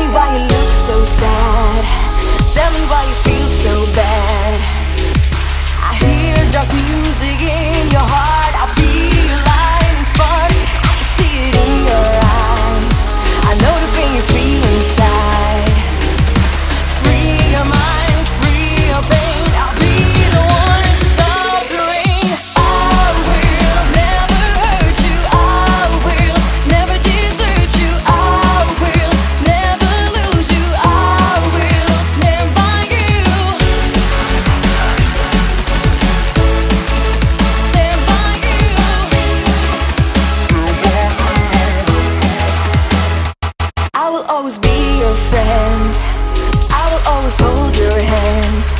Tell me why you look so sad. Tell me why you feel. friend. I will always hold your hand.